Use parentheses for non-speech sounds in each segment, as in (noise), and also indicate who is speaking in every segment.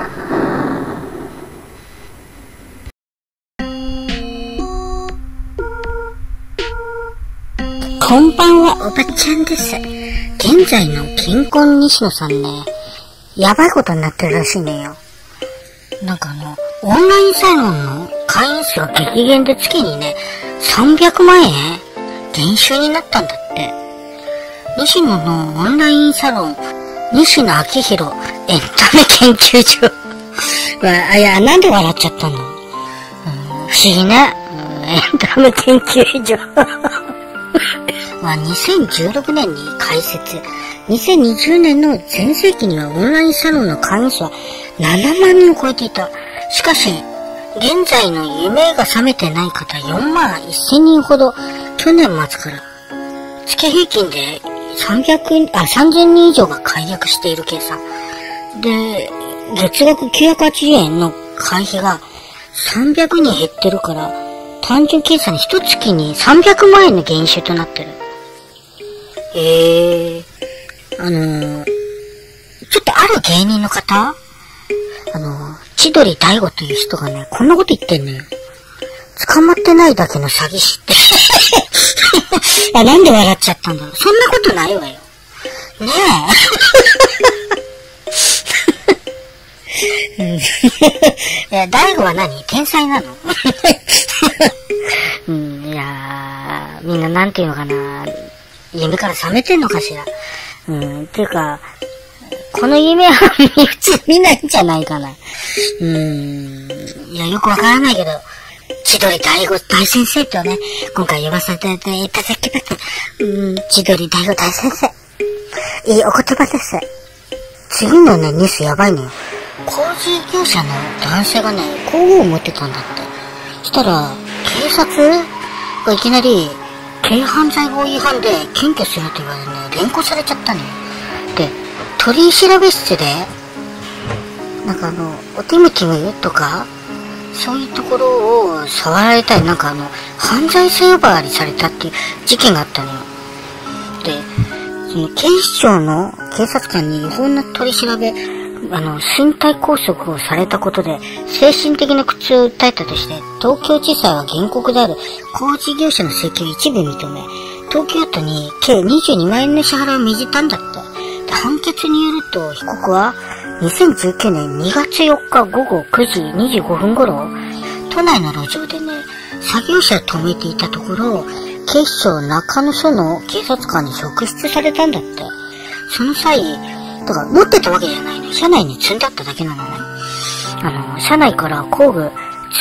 Speaker 1: こんばんは、おばちゃんです。現在の金婚西野さんね、やばいことになってるらしいねよ。なんかあの、オンラインサロンの会員数が激減で月にね、300万円減収になったんだって。西野のオンラインサロン、西野昭弘エンタメ研究所。わあ、いや、なんで笑っちゃったの、うん、不思議ね。エンタメ研究所。は2016年に開設。2020年の全盛期にはオンラインサロンの会員数は7万人を超えていた。しかし、現在の夢が覚めてない方4万1000人ほど、去年末から、月平均で300、あ、3000人以上が解約している計算。で、月額980円の会費が300人減ってるから、単純計算に一月に300万円の減収となってる。ええあのー、ちょっとある芸人の方？あのー、千鳥大悟という人がね、こんなこと言ってんのよ。捕まってないだけの詐欺師って。(laughs) あ、なんで笑っちゃったんだろう。そんなことないわよ。ねえ。(laughs) (laughs) いや、大悟は何？天才なの？うん、いやー、みんななんていうのかな。夢から覚めてんのかしら。うん、っていうか、この夢は普通見ないんじゃないかな。うん、いや、よくわからないけど、千鳥大悟大先生とね、今回呼ばせていただきます。うん、千鳥大悟大先生。いいお言葉です。次のね、ニュースやばいのよ。工事業者の男性がね、工具を持ってたんだって。したら、警察がいきなり、軽犯罪法違反で検挙すると言われてね、連行されちゃったのよ。で、取り調べ室で、なんかあの、おティムティムとか、そういうところを触られたり、なんかあの、犯罪性呼ばわりされたっていう事件があったのよ。で、その警視庁の警察官に違法な取り調べ、あの、身体拘束をされたことで、精神的な苦痛を訴えたとして、東京地裁は原告である工事業者の請求を一部認め、東京都に計22万円の支払いを命じたんだって。判決によると、被告は、2019年2月4日午後9時25分頃、都内の路上でね、作業車を止めていたところ、警視庁中野署の警察官に職質されたんだって。その際、だから持ってたわけじゃないの。車内に積んであっただけなのね。あの、車内から工具、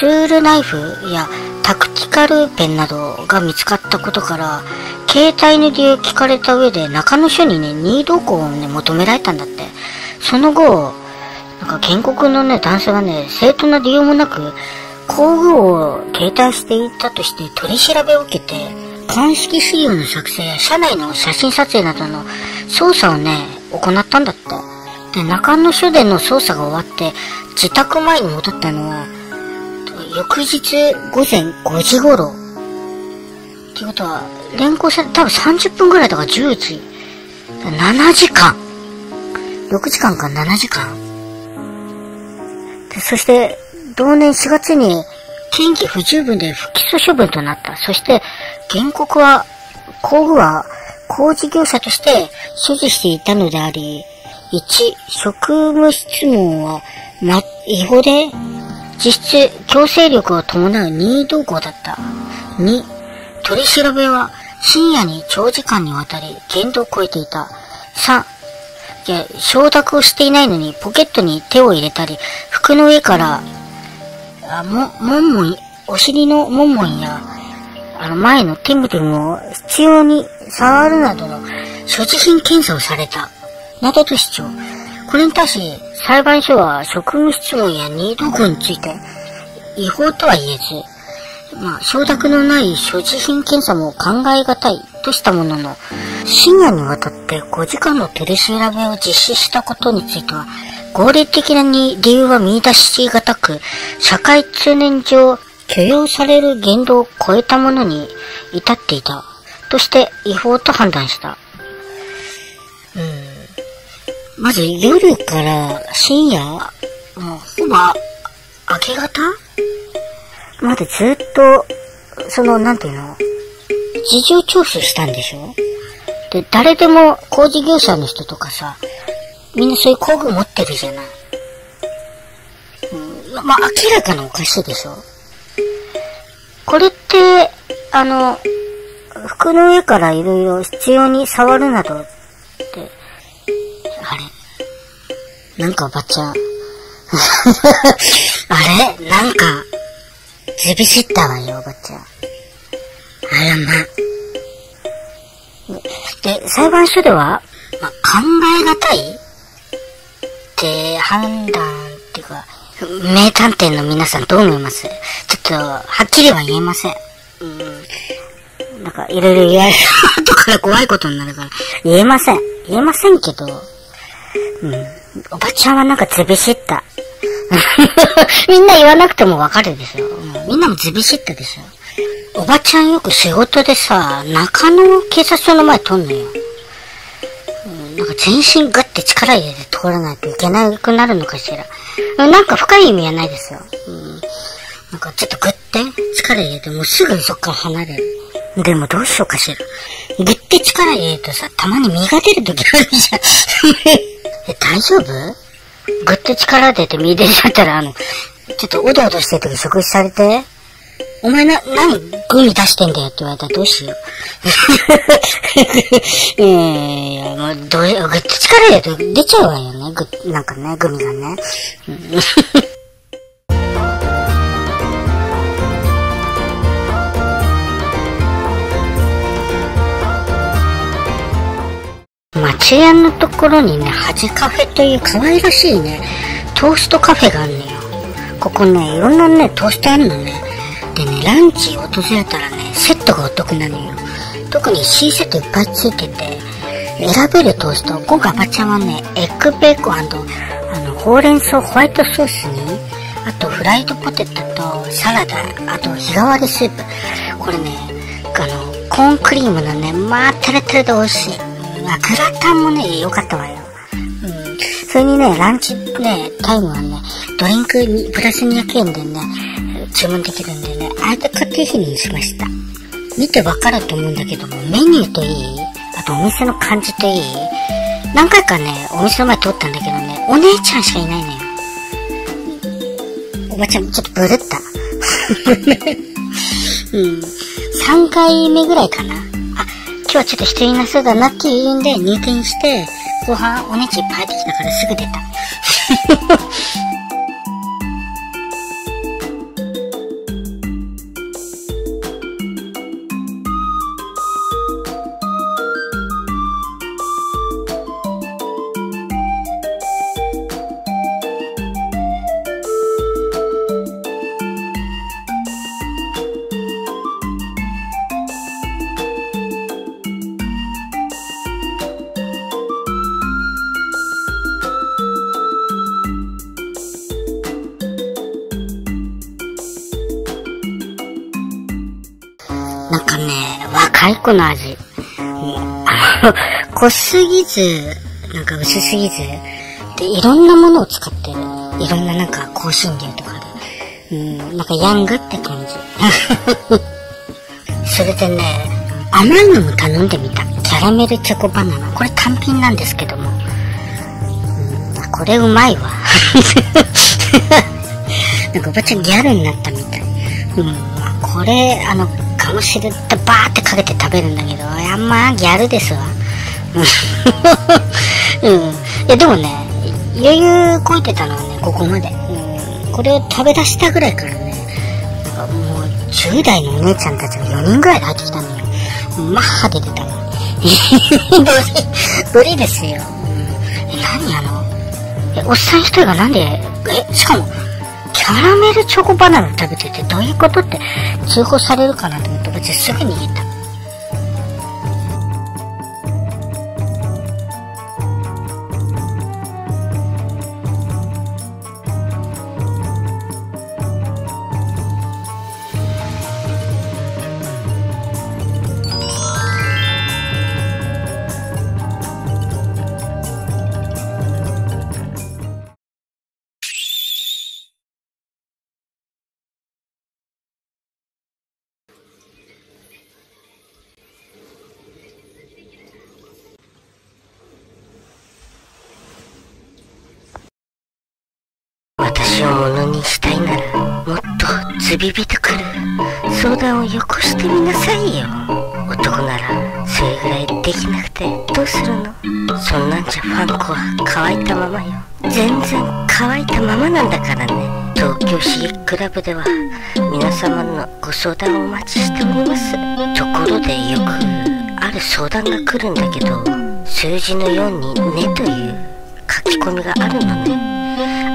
Speaker 1: ツールナイフやタクティカルペンなどが見つかったことから、携帯の理由を聞かれた上で中野署にね、任意同行をね、求められたんだって。その後、なんか原告のね、男性がね、正当な理由もなく、工具を携帯していたとして取り調べを受けて、鑑識資料の作成や車内の写真撮影などの捜査をね、行ったんだって。で、中野署での捜査が終わって、自宅前に戻ったのは、翌日午前5時頃。っていうことは、連行され多分30分ぐらいだか10時。7時間。6時間か7時間。でそして、同年4月に、嫌疑不十分で不起訴処分となった。そして、原告は、工具は工事業者として所持していたのであり、1、職務質問は、ま、違法で、実質強制力を伴う任意同行だった。2、取り調べは深夜に長時間にわたり限度を超えていた。3、いや、承諾をしていないのにポケットに手を入れたり、服の上から、あ、も、もんもん、お尻のもんもんや、あの前のテムテムを必要に触るなどの所持品検査をされた。などと主張。これに対し、裁判所は職務質問や任意同行について、違法とは言えず、まあ、承諾のない所持品検査も考え難いとしたものの、深夜にわたって5時間の取り調べを実施したことについては、合理的なに理由は見出しがたく、社会通念上許容される言動を超えたものに至っていた。として違法と判断した。うん。まず夜から深夜、も日は、明け方？までずっと、その、なんていうの、事情聴取したんでしょ？で、誰でも工事業者の人とかさ、みんなそういう工具持ってるじゃない。うん、まあ、明らかなおかしいでしょ？これって、あの、服の上からいろいろ必要に触るなどって、あれ？なんかおばちゃん。(laughs) あれ？なんか、ずびしったわよ、おばちゃん。あらま。で、裁判所では、まあ、考えがたい？って判断っていうか、名探偵の皆さんどう思います？ちょっと、はっきりは言えません。うん。なんか、いろいろ言われる (laughs) 後から怖いことになるから、言えません。言えませんけど、うん。おばちゃんはなんかずびしった。(laughs) みんな言わなくてもわかるでしょ。みんなもずびしったでしょ。おばちゃんよく仕事でさ、中野警察署の前通んのよ。なんか全身グッて力入れて通らないといけなくなるのかしら。なんか深い意味はないですよ。うん、なんかちょっとグッて力入れてもうすぐそっから離れる。でもどうしようかしら。グッて力入れるとさ、たまに身が出るときあるじゃん。(laughs) え、大丈夫？ぐっと力出て見出ちゃったら、あの、ちょっとおどおどしてる時食事されて、お前な、何グミ出してんだよって言われたらどうしよう。い (laughs) やいや、もう、どう、ぐっと力入れると出ちゃうわよね。ぐ、なんかね、グミがね。町屋のところにね、恥カフェという可愛らしいね、トーストカフェがあるのよ。ここね、いろんなね、トーストあるのね。でね、ランチ訪れたらね、セットがお得なのよ。特に C セットいっぱいついてて、選べるトースト、今回ばちゃんはね、エッグベーコンあの、ほうれん草ホワイトソースに、あとフライドポテトとサラダ、あと日替わりスープ。これね、あの、コーンクリームのね、まあ、テレテレで美味しい。あ、グラタンもね、良かったわよ。うん。それにね、ランチね、タイムはね、ドリンクにプラス200円でね、注文できるんあえて買って日にしました。見てわかると思うんだけども、メニューといい、あとお店の感じといい、何回かね、お店の前通ったんだけどね、お姉ちゃんしかいないのよ。おばちゃん、ちょっとブルった。(laughs) うん。3回目ぐらいかな。あ今日はちょっと人いなそうだなっていうんで入店して、後半お姉ちゃんいっぱい入ってきたからすぐ出た。ね、若い子の味。あの、濃すぎず、なんか薄すぎず、で、いろんなものを使ってる。いろんななんか香辛料とかで。うん、なんかヤングって感じ。(laughs) それでね、甘いのも頼んでみた。キャラメルチョコバナナ。これ単品なんですけども。うん、これうまいわ。(laughs) なんかおばちゃんギャルになったみたい。うん、これ、あの、鴨汁ってバーってかけて食べるんだけど、あんまギャルですわ。(laughs) うん。いや、でもね、余裕こいてたのはね、ここまで。うん。これを食べ出したぐらいからね、なんかもう10代のお姉ちゃんたちが4人ぐらいで入ってきたのよ。マッハで出たわ。(laughs) ブリですよ。うん、え、何あの、え、おっさん一人がなんで、え、しかも、キャラメルチョコバナナ食べててどういうことって通報されるかなと思って別にすぐ逃げた。私をものにしたいならもっとズビビとくる相談をよこしてみなさいよ。男ならそれぐらいできなくてどうするのそんなんじゃファンコは乾いたままよ。全然乾いたままなんだからね。東京シークラブでは皆様のご相談をお待ちしております。ところでよくある相談が来るんだけど数字の4に「ね」という書き込みがあるのね。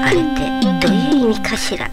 Speaker 1: あれって味かしら。